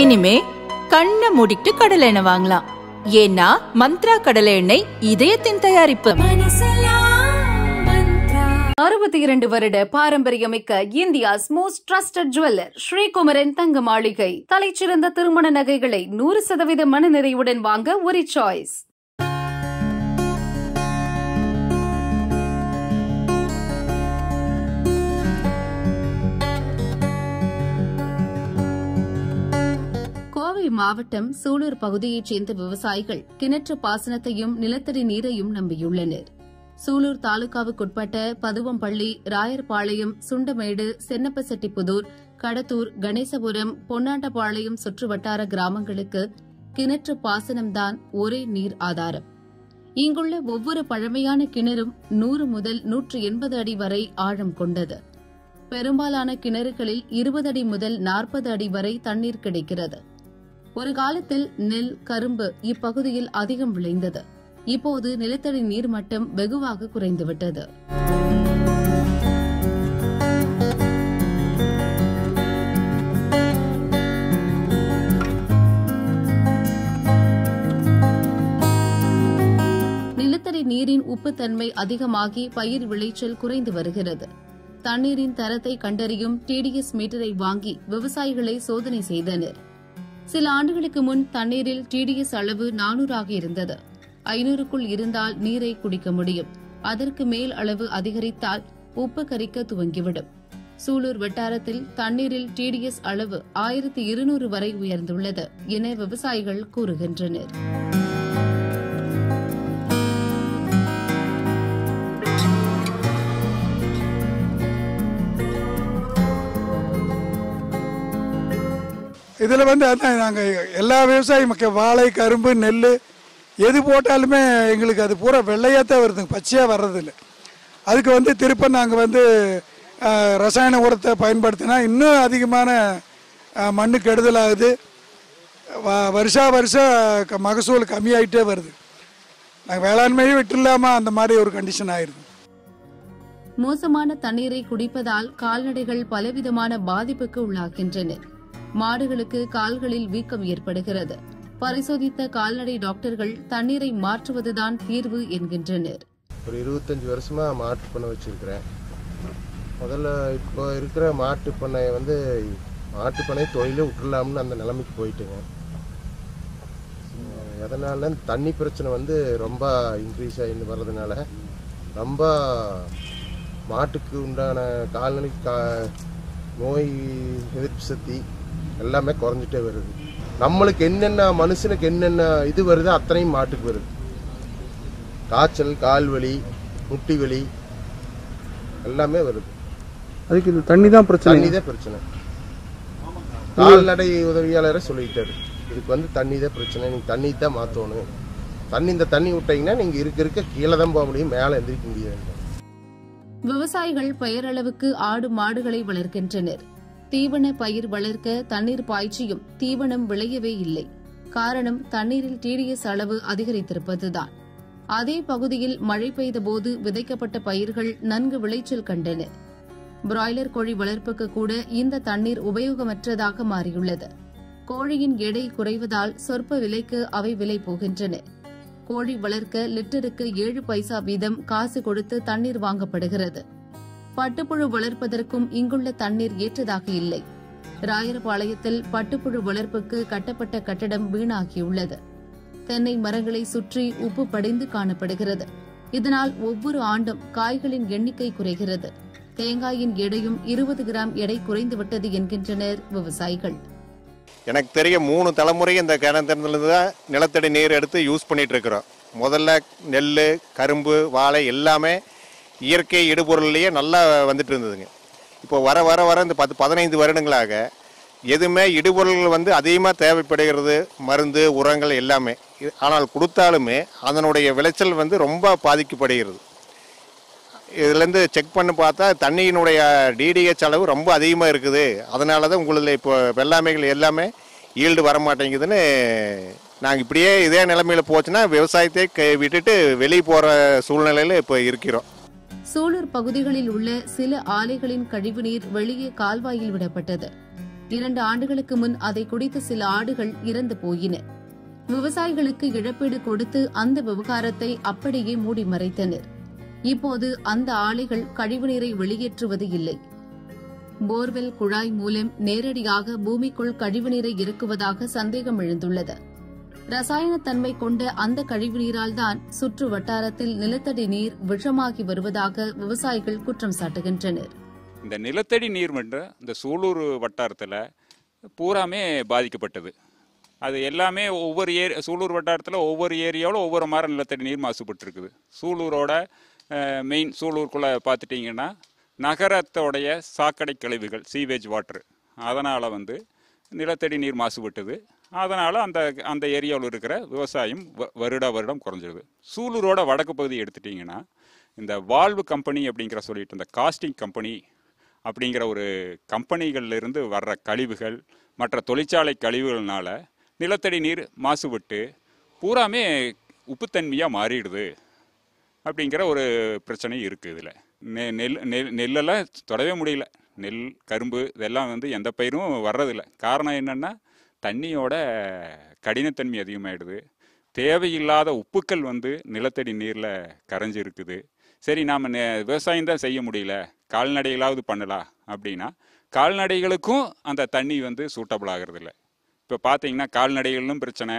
இனிமே கண்ணை மூடிட்டு கடலை எண்ணெய் வாங்கலாம். ஏன்னா மந்த்ரா கடலை எண்ணெய் இதயத்தின் தயாரிப்பு. அறுபத்தி இரண்டு வருட பாரம்பரியமிக்க India's most trusted jeweller Srikumaran Thanga Maligai. தலைச்சிறந்த திருமண நகைகளை நூறு சதவீத மனநிறைவுடன் வாங்க ஒரு சாய்ஸ் கோவை மாவட்டம் சூலூர் பகுதியைச் சேர்ந்த விவசாயிகள் கிணற்று பாசனத்தையும் நிலத்தடி நீரையும் நம்பியுள்ளனர். சூலூர் தாலுகாவுக்குட்பட்ட பதுவம்பள்ளி ராயர்பாளையம் சுண்டமேடு சென்னப்பசெட்டிப்புதூர் கடத்தூர் கணேசபுரம் பொன்னாண்டபாளையம் சுற்றுவட்டார கிராமங்களுக்கு கிணற்று பாசனம்தான் ஒரே நீர் ஆதாரம். இங்குள்ள ஒவ்வொரு பழமையான கிணறும் நூறு முதல் நூற்று எண்பது அடி வரை ஆழம் கொண்டது. பெரும்பாலான கிணறுகளில் இருபது அடி முதல் நாற்பது அடி வரை தண்ணீர் கிடைக்கிறது. ஒரு காலத்தில் நெல் கரும்பு இப்பகுதியில் அதிகம் விளைந்தது. இப்போது நிலத்தடி நீர் மட்டம் வெகுவாக குறைந்துவிட்டது. நிலத்தடி நீரின் உப்புத்தன்மை அதிகமாகி பயிர் விளைச்சல் குறைந்து வருகிறது. தண்ணீரின் தரத்தை கண்டறியும் டிடிஎஸ் மீட்டரை வாங்கி விவசாயிகளை சோதனை செய்தனர். சில ஆண்டுகளுக்கு முன் தண்ணீரில் டிடிஎஸ் அளவு நானூறாக இருந்தது. ஐநூறுக்குள் இருந்தால் நீரை குடிக்க முடியும். அதற்கு மேல் அளவு அதிகரித்தால் உப்பு கரிக்க துவங்கிவிடும். சூலூர் வட்டாரத்தில் தண்ணீரில் டிடிஎஸ் அளவு ஆயிரத்தி இருநூறு வரை உயர்ந்துள்ளது என விவசாயிகள் கூறுகின்றனர். இதில் வந்து அதான் நாங்கள் எல்லா விவசாயம் வாழை கரும்பு நெல் எது போட்டாலுமே எங்களுக்கு அது பூரா வெள்ளையாக தான் வருதுங்க. பச்சையாக வர்றதில்ல. அதுக்கு வந்து திருப்ப நாங்கள் வந்து ரசாயன உரத்தை பயன்படுத்தினா இன்னும் அதிகமான மண்ணு கெடுதலாகுது. வ- வருஷா வருஷம் க- மகசூல் கம்மியாகிட்டே வருது. நாங்கள் வேளாண்மையை விட்டுலாமல் அந்த மாதிரி ஒரு கண்டிஷன் ஆயிடுது மோசமான தண்ணீரை குடிப்பதால் கால்நடைகள் பலவிதமான பாதிப்புக்கு உள்ளாகின்றன. மாடுகளுக்கு கால்களில் வீக்கம் ஏற்படுகிறது. பரிசோதித்த கால்நடை டாக்டர்கள் தண்ணீரை மாற்றுவதுதான் தீர்வு என்கின்றனர். ஒரு இருபத்தஞ்சு வருஷமா மாட்டு பண்ண வச்சிருக்கிறேன். முதல்ல இப்போ இருக்கிற மாட்டு பண்ணை வந்து மாட்டு பண்ணை தொழிலே விட்டுலாம்னு அந்த நிலைமைக்கு போயிட்டுங்க. எதனால தண்ணி பிரச்சனை வந்து ரொம்ப இன்க்ரீஸ் ஆகி வர்றதுனால ரொம்ப மாட்டுக்கு உண்டான கால்நடை கா நோய் எதிர்ப்பு சக்தி எல்லாமே குறைஞ்சிட்டே வருது. நம்மளுக்கு என்னென்ன மனுஷனுக்கு என்னென்ன இது வருதோ அத்தனையும் மாட்டுக்கு வருது. காய்ச்சல் கால் வலி முட்டி வலி எல்லாமே வருது. அதுக்கு இது தண்ணி தான் பிரச்சனை. தண்ணி தான் பிரச்சனை. கால்நடை உதவியாளரே சொல்லிட்டாரு. இதுக்கு வந்து தண்ணி தான் பிரச்சனை. நீங்க தண்ணி தான் மாற்றணும் தண்ணி இந்த தண்ணி விட்டீங்கன்னா நீங்க இருக்க இருக்க கீழே தான் போக முடியும். மேலே எந்திரிக்க முடியாது. விவசாயிகள் பெயரளவுக்கு ஆடு மாடுகளை வளர்க்கின்றனர். தீவன பயிர் வளர்க்க தண்ணீர் பாய்ச்சியும் தீவனம் விளையவே இல்லை. காரணம் தண்ணீரில் டிடிஎஸ் அளவு அதிகரித்திருப்பதுதான். அதே பகுதியில் மழை பெய்தபோது விதைக்கப்பட்ட பயிர்கள் நன்கு விளைச்சல் கண்டன. பிராய்லர் கோழி வளர்ப்புக்கு கூட இந்த தண்ணீர் உபயோகமற்றதாக மாறியுள்ளது. கோழியின் எடை குறைவதால் சொற்ப விலைக்கு அவை விலை போகின்றன. கோழி வளர்க்க லிட்டருக்கு ஏழு பைசா வீதம் காசு கொடுத்து தண்ணீர் வாங்கப்படுகிறது. பட்டுப்புழு வளர்ப்பதற்கும் இங்குள்ள தண்ணீர் ஏற்றதாக இல்லை. ராயரபாளையத்தில் பட்டுப்புழு வளர்ப்புக்கு கட்டப்பட்ட கட்டடம் வீணாகியுள்ளது. தென்னை மரங்களை சுற்றி உப்பு படைந்து காணப்படுகிறது. இதனால் ஒவ்வொரு ஆண்டும் காய்களின் எண்ணிக்கை குறைகிறது. தேங்காயின் எடையும் இருபது கிராம் எடை குறைந்துவிட்டது என்கின்றனர் விவசாயிகள். எனக்கு தெரிய மூணு தலைமுறை இந்த கிணத்துல தான் நிலத்தடி நீர் எடுத்து யூஸ் பண்ணிட்டு இருக்கிறோம். முதல்ல நெல் கரும்பு வாழை எல்லாமே இயற்கை இடுபொருள்லேயே நல்லா வந்துட்டு இருந்ததுங்க. இப்போ வர வர வர இந்த பத்து பதினைந்து வருடங்களாக எதுவுமே இடுபொருள்கள் வந்து அதிகமாக தேவைப்படுகிறது மருந்து உரங்கள் எல்லாமே. ஆனால் கொடுத்தாலுமே அதனுடைய விளைச்சல் வந்து ரொம்ப பாதிக்கப்படுகிறது. இதுலேருந்து செக் பண்ணி பார்த்தா தண்ணியினுடைய டிடிஹெச் அளவு ரொம்ப அதிகமாக இருக்குது. அதனால தான் உங்களுது இப்போ வெள்ளாமைகள் எல்லாமே ஈல்டு வர மாட்டேங்குதுன்னு நாங்கள் இப்படியே இதே நிலைமையில போச்சுன்னா விவசாயத்தை க- விட்டுட்டு வெளியே போகிற சூழ்நிலையில் இப்போ இருக்கிறோம். சூலூர் பகுதிகளில் உள்ள சில ஆலைகளின் கழிவுநீர் வெளியே கால்வாயில் விடப்பட்டது. இரண்டு ஆண்டுகளுக்கு முன் அதை குடித்த சில ஆடுகள் இறந்து போயின. விவசாயிகளுக்கு இழப்பீடு கொடுத்து அந்த விவகாரத்தை அப்படியே மூடி மறைத்தனர். இப்போது அந்த ஆலைகள் கழிவுநீரை வெளியேற்றுவது இல்லை. போர்வெல் குழாய் மூலம் நேரடியாக பூமிக்குள் கழிவுநீரை இறக்குவதாக சந்தேகம் எழுந்துள்ளது. ரசாயனத்தன்மை கொண்ட அந்த கழிவுநீரால் தான் சுற்று வட்டாரத்தில் நிலத்தடி நீர் விஷமாகி வருவதாக விவசாயிகள் குற்றம் சாட்டுகின்றனர். இந்த நிலத்தடி நீர் மட்டும் இந்த சூலூர் வட்டாரத்தில் பூராமே பாதிக்கப்பட்டது. அது எல்லாமே ஒவ்வொரு ஏரி சூலூர் வட்டாரத்தில் ஒவ்வொரு ஏரியாவில் ஒவ்வொரு மாதிரி நிலத்தடி நீர் மாசுபட்டுருக்குது. சூலூரோட மெயின் சூலூருக்குள்ளே பார்த்துட்டிங்கன்னா நகரத்தோடைய சாக்கடை கழிவுகள் சீவேஜ் வாட்ரு அதனால் வந்து நிலத்தடி நீர் மாசுபட்டது. அதனால் அந்த அந்த ஏரியாவில் இருக்கிற விவசாயம் வ- வருட வருடம் குறைஞ்சிருது. சூலூரோட வடக்கு பகுதி எடுத்துட்டிங்கன்னா இந்த வால்வு கம்பெனி அப்படிங்கிற சொல்லிட்டு இந்த காஸ்டிங் கம்பெனி அப்படிங்கிற ஒரு கம்பெனிகள்லேருந்து வர்ற கழிவுகள் மற்ற தொழிற்சாலை கழிவுகள்னால நிலத்தடி நீர் மாசுபட்டு பூராமே உப்புத்தன்மையாக மாறிடுது அப்படிங்கிற ஒரு பிரச்சனை இருக்குது இதில். நெ நெல் நெல் நெல்லெல்லாம் தொடவே முடியல. நெல் கரும்பு இதெல்லாம் வந்து எந்த பயிரும் வர்றதில்லை. காரணம் என்னென்னா தண்ணியோட கடினத்தன்மை அதிகமாகிடுது தேவையில்லாத உப்புக்கள் வந்து நிலத்தடி நீரில் கரைஞ்சி இருக்குது சரி நாம் விவசாயம் தான் செய்ய முடியல. கால்நடைகளாவது பண்ணலாம் அப்படின்னா கால்நடைகளுக்கும் அந்த தண்ணி வந்து சூட்டபிள் ஆகிறதில்ல. இப்போ பார்த்தீங்கன்னா கால்நடைகளிலும் பிரச்சனை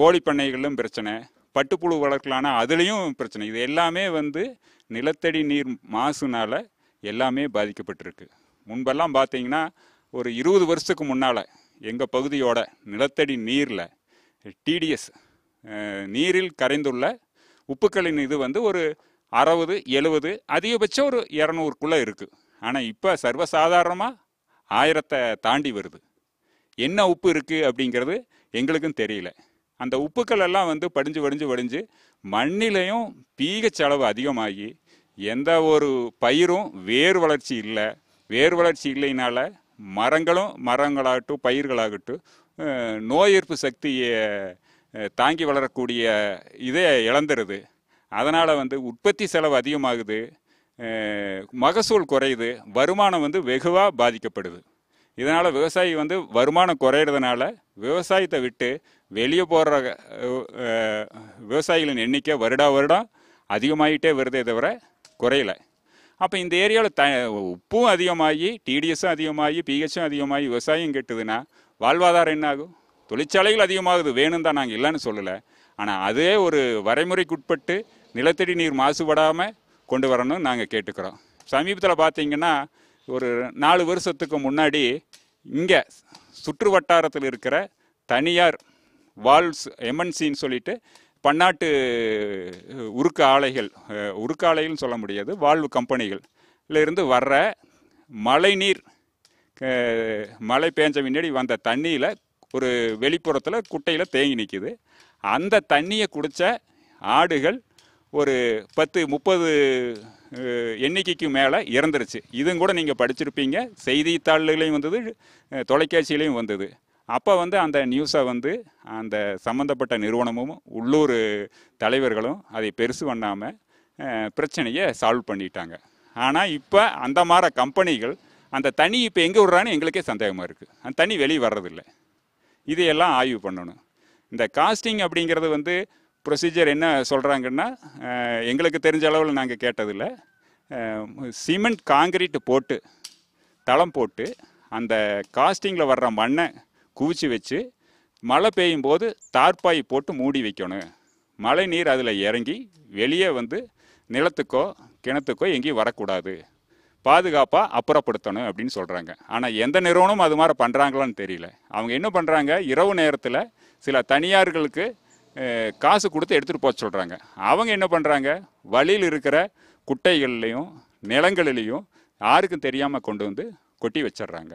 கோழி பண்ணைகளிலும் பிரச்சனை பட்டுப்புழு வளர்க்கலான்னா அதுலேயும் பிரச்சனை. இது எல்லாமே வந்து நிலத்தடி நீர் மாசுனால் எல்லாமே பாதிக்கப்பட்டிருக்கு. முன்பெல்லாம் பார்த்தீங்கன்னா ஒரு இருபது வருஷத்துக்கு முன்னால் எங்கள் பகுதியோட நிலத்தடி நீரில் டிடிஎஸ் நீரில் கரைந்துள்ள உப்புக்களின் இது வந்து ஒரு அறுபது எழுபது அதிகபட்சம் ஒரு இரநூறுக்குள்ளே இருக்குது ஆனால் இப்போ சர்வசாதாரணமாக ஆயிரத்தை தாண்டி வருது. என்ன உப்பு இருக்குது அப்படிங்கிறது எங்களுக்கும் தெரியல. அந்த உப்புக்கள் எல்லாம் வந்து படிஞ்சு வடிஞ்சு வடிஞ்சு மண்ணிலையும் பீகச் அளவு அதிகமாகி எந்த ஒரு பயிரும் வேர் வளர்ச்சி இல்லை. வேர் வளர்ச்சி இல்லைனால மரங்களும் மரங்களாகட்டும் பயிர்களாகட்டும் நோய் எதிர்ப்பு சக்தியை தாங்கி வளரக்கூடிய இதை இழந்துருது. அதனால் வந்து உற்பத்தி செலவு அதிகமாகுது. மகசூல் குறையுது. வருமானம் வந்து வெகுவாக பாதிக்கப்படுது. இதனால் விவசாயி வந்து வருமானம் குறையிறதுனால விவசாயத்தை விட்டு வெளியே போடுற விவசாயிகளின் எண்ணிக்கை வருடா வருடம் அதிகமாகிட்டே வருதே தவிர குறையலை. அப்போ இந்த ஏரியாவில் த உப்பும் அதிகமாகி டிடிஎஸும் அதிகமாகி பிஹெச்சும் அதிகமாகி விவசாயம் கெட்டுதுன்னா வாழ்வாதாரம் என்ன ஆகும் தொழிற்சாலைகள் அதிகமாகுது. வேணும் தான் நாங்கள் இல்லைன்னு சொல்லலை. ஆனால் அதே ஒரு வரைமுறைக்குட்பட்டு நிலத்தடி நீர் மாசுபடாமல் கொண்டு வரணும்னு நாங்கள் கேட்டுக்கிறோம். சமீபத்தில் பார்த்தீங்கன்னா ஒரு நாலு வருஷத்துக்கு முன்னாடி இங்கே சுற்று வட்டாரத்தில் இருக்கிற தனியார் வால்ஸ் எம்என்சின்னு சொல்லிட்டு பன்னாட்டு உருக்க உருக்கு ஆலைகள் உருக்க உருக்கு ஆலைகள்னு சொல்ல முடியாது வாழ்வு கம்பெனிகள். இருந்து வர்ற மழைநீர் மழை பேஞ்ச முன்னாடி வந்த தண்ணியில் ஒரு வெளிப்புறத்தில் குட்டையில் தேங்கி நிற்கிது அந்த தண்ணியை குடித்த ஆடுகள் ஒரு பத்து முப்பது எண்ணிக்கைக்கு மேலே இறந்துருச்சு. இதுவும் கூட நீங்கள் படிச்சிருப்பீங்க. செய்தித்தாள்களையும் வந்தது தொலைக்காட்சியிலையும் வந்தது. அப்போ வந்து அந்த நியூஸை வந்து அந்த சம்மந்தப்பட்ட நிறுவனமும் உள்ளூர் தலைவர்களும் அதை பெருசு பண்ணாமல் பிரச்சனையை சால்வ் பண்ணிட்டாங்க. ஆனால் இப்போ அந்த மாதிரி கம்பெனிகள் அந்த தனி இப்போ எங்கே விடுறான்னு எங்களுக்கே சந்தேகமாக இருக்குது அந்த தனி வெளியே வர்றதில்லை. இதையெல்லாம் ஆய்வு பண்ணணும். இந்த காஸ்டிங் அப்படிங்கிறது வந்து ப்ரொசீஜர் என்ன சொல்கிறாங்கன்னா எங்களுக்கு தெரிஞ்ச அளவில் நாங்கள் கேட்டதில்ல. சிமெண்ட் காங்கிரீட் போட்டு தளம் போட்டு அந்த காஸ்டிங்கில் வர்ற மண்ணை குவிச்சு வச்சு மழை பெய்யும் போது தார்ப்பாய் போட்டு மூடி வைக்கணும். மழை நீர் அதில் இறங்கி வெளியே வந்து நிலத்துக்கோ கிணத்துக்கோ எங்கேயும் வரக்கூடாது. பாதுகாப்பாக அப்புறப்படுத்தணும் அப்படின்னு சொல்கிறாங்க ஆனால் எந்த நிறுவனமும் அது மாதிரி பண்ணுறாங்களான்னு தெரியல. அவங்க என்ன பண்ணுறாங்க இரவு நேரத்தில் சில தனியார்களுக்கு காசு கொடுத்து எடுத்துகிட்டு போக சொல்கிறாங்க அவங்க என்ன பண்ணுறாங்க வழியில் இருக்கிற குட்டைகள்லேயும் நிலங்களிலையும் யாருக்கும் தெரியாமல் கொண்டு வந்து கொட்டி வச்சிடுறாங்க.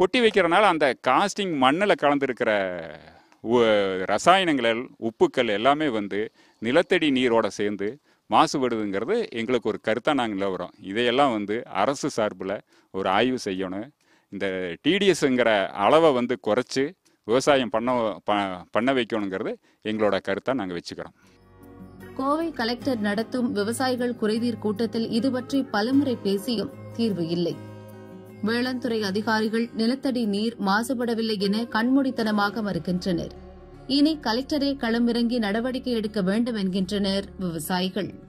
கொட்டி வைக்கிறனால அந்த காஸ்டிங் மண்ணில் கலந்துருக்கிற ரசாயனங்கள் உப்புக்கள் எல்லாமே வந்து நிலத்தடி நீரோட சேர்ந்து மாசுபடுதுங்கிறது எங்களுக்கு ஒரு கருத்தாக நாங்கள் நிலவுறோம். இதையெல்லாம் வந்து அரசு சார்பில் ஒரு ஆய்வு செய்யணும். இந்த டிடிஎஸ்ங்கிற அளவை வந்து குறைச்சி விவசாயம் பண்ண ப- பண்ண வைக்கணுங்கிறது எங்களோட கருத்தாக நாங்கள் வச்சுக்கிறோம். கோவை கலெக்டர் நடத்தும் விவசாயிகள் குறைதீர் கூட்டத்தில் இது பற்றி பலமுறை பேசியும் தீர்வு இல்லை. வேளாண்துறை அதிகாரிகள் நிலத்தடி நீர் மாசுபடவில்லை என கண்மூடித்தனமாக மறுக்கின்றனர். இனி கலெக்டரே களமிறங்கி நடவடிக்கை எடுக்க வேண்டும் என்கின்றனர் விவசாயிகள்.